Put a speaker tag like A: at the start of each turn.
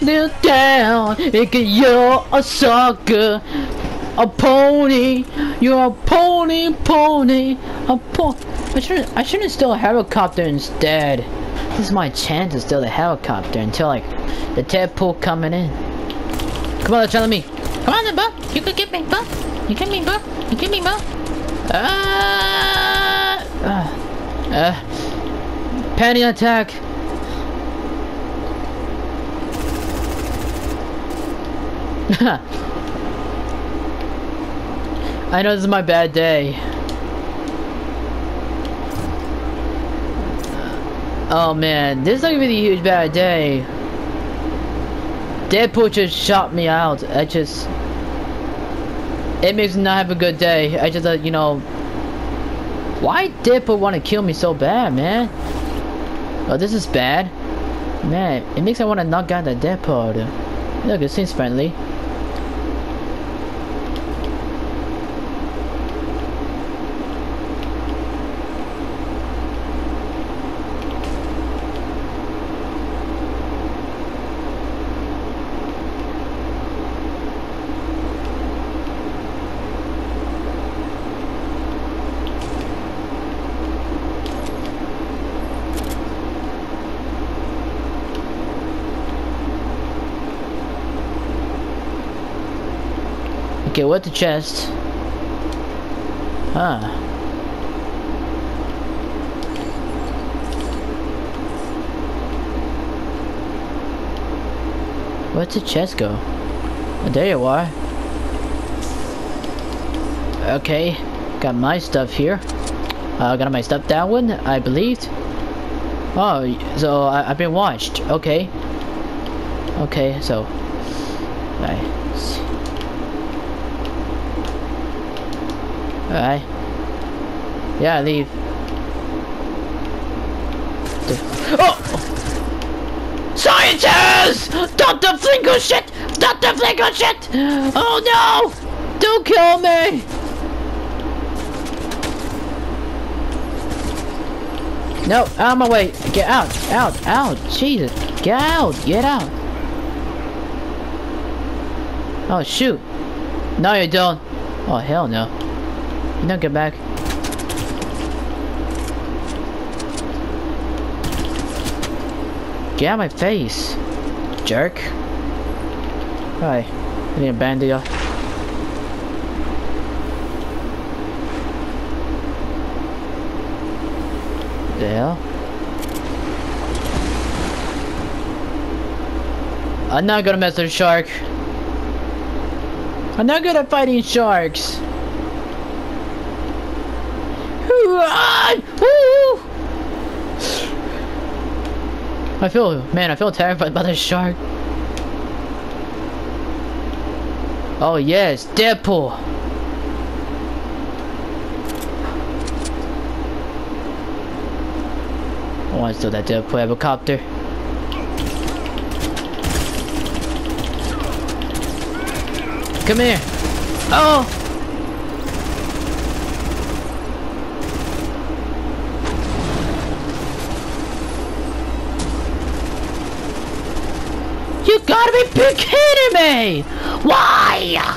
A: down. Because you're a sucker. A pony. You're a pony, pony. A po- I shouldn't, I shouldn't steal a helicopter instead. This is my chance to steal the helicopter until like the Deadpool coming in. Come on, let's try me. Come on, then, bro. You could get me, bro. You get me, bro. You get me, bro. Uh, uh, uh, panic attack. I know this is my bad day. Oh man, this is not gonna be a huge bad day. Deadpool just shot me out. I just... It makes me not have a good day. I just, uh, you know... Why Deadpool want to kill me so bad, man? Oh, this is bad. Man, it makes me want to knock out the Deadpool. Look, it seems friendly. Okay, what the chest? Huh. Where'd the chest go? Oh, there you are. Okay, got my stuff here. Uh, got my stuff that one, I believed. Oh, so I, I've been watched. Okay. Okay, so. Right. Alright. Yeah, leave. Oh! Scientists! Dr. Flinko shit! Dr. Flinko shit! Oh no! Don't kill me! No, out of my way. Get out, out, out. Jesus. Get out, get out. Oh, shoot. No, you don't. Oh, hell no. No, get back. Get out of my face, jerk. Hi, I need a band-aid. The hell? I'm not gonna mess with a shark. I'm not good at fighting sharks. Run! Woo! I feel, man, I feel terrified by this shark. Oh yes, Deadpool. I want to steal that Deadpool helicopter. Come here. Oh! Gotta be kidding me! Why?